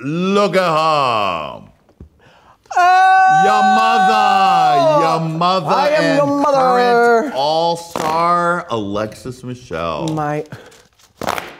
Look at her. Your mother, your mother, I am and your mother. current all-star Alexis Michelle. My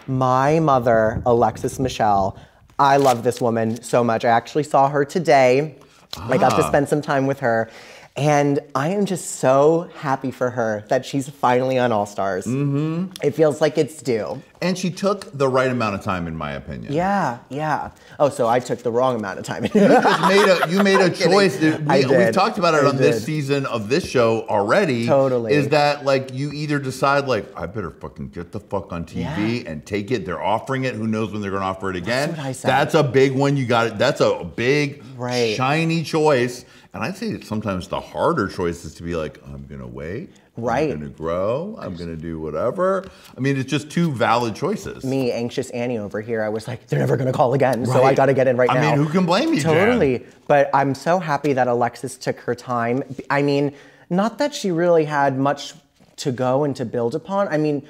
my mother, Alexis Michelle. I love this woman so much. I actually saw her today. I got to Ah. spend some time with her. And I am just so happy for her that she's finally on All Stars. Mm-hmm. It feels like it's due. And she took the right amount of time, in my opinion. Yeah, yeah. Oh, so I took the wrong amount of time. You just made a you made a choice. We, I We've talked about it I on this season of this show already. Totally. Is that like you either decide like I better fucking get the fuck on TV Yeah. and take it. They're offering it. Who knows when they're gonna offer it again? what I said. That's a big one. You got it. That's a big Right. shiny choice. And I think that sometimes the harder choice is to be like, I'm gonna wait. Right. I'm gonna grow. I'm gonna do whatever. I mean, it's just two valid choices. me, anxious Annie over here, I was like, they're never gonna call again, so I gotta get in right I now. I mean, who can blame you, Jan? Totally. But I'm so happy that Alexis took her time. I mean, not that she really had much to go and to build upon. I mean,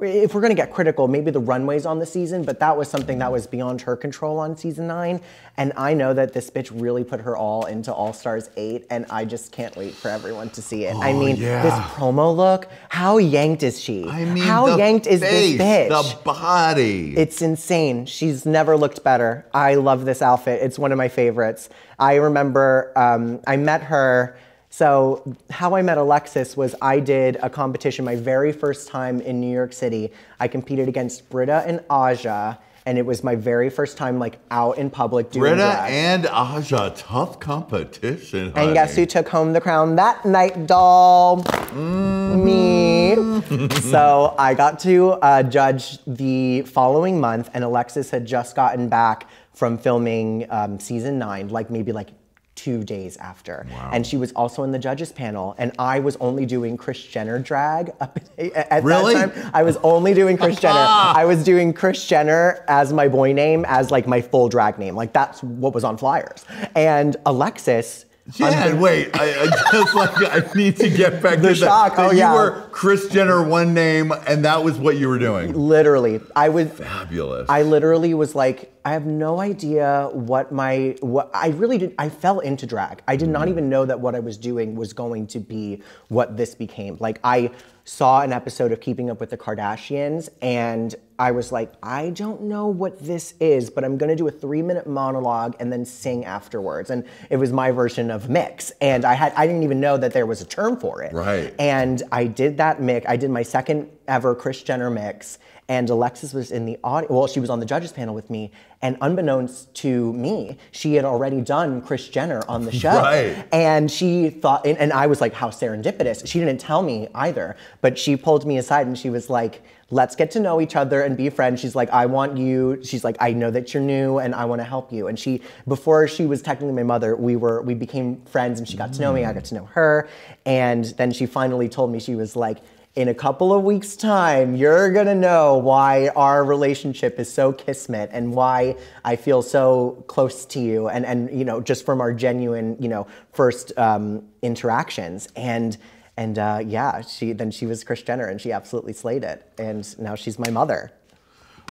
if we're gonna get critical, maybe the runways on the season, but that was something that was beyond her control on season nine. And I know that this bitch really put her all into All Stars 8, and I just can't wait for everyone to see it. I Oh, mean, yeah. this promo look, how yanked is she? I mean, how yanked is this bitch? The body. It's insane. She's never looked better. I love this outfit. It's one of my favorites. I remember um, I met her. So, how I met Alexis was I did a competition my very first time in New York City. I competed against Brita and Aja, and it was my very first time like out in public doing Brita drag. and Aja, tough competition. And guess who took home the crown that night, doll? Me. so I got to uh, judge the following month, and Alexis had just gotten back from filming um, season nine, like maybe like two days after. And she was also in the judges panel, and I was only doing Kris Jenner drag at Really? that time. I was only doing Kris Jenner. I was doing Kris Jenner as my boy name, as like my full drag name. Like that's what was on flyers. And Alexis. Jan, wait. I, I just like I need to get back The to shock, that. oh, you yeah. were Kris Jenner, one name, and that was what you were doing. Literally, I was. Fabulous. I literally was like, I have no idea what my what I really did. I fell into drag. I did not mm-hmm. even know that what I was doing was going to be what this became. Like I saw an episode of Keeping Up with the Kardashians, and I was like, I don't know what this is, but I'm gonna do a three minute monologue and then sing afterwards. And it was my version of mix, and I had I didn't even know that there was a term for it. Right. And I did that mix. I did my second ever Kris Jenner mix. And Alexis was in the audience. Well, she was on the judges panel with me. And unbeknownst to me, she had already done Kris Jenner on the show. Right. And she thought, and, and I was like, how serendipitous. She didn't tell me either. But she pulled me aside and she was like, let's get to know each other and be friends. She's like, I want you. She's like, I know that you're new and I want to help you. And she, before she was technically my mother, we were, we became friends and she got to know me. I got to know her. And then she finally told me, she was like, in a couple of weeks' time, you're gonna know why our relationship is so kismet and why I feel so close to you, and and you know just from our genuine you know first um, interactions and. And uh, yeah, she then she was Kris Jenner, and she absolutely slayed it. And now she's my mother.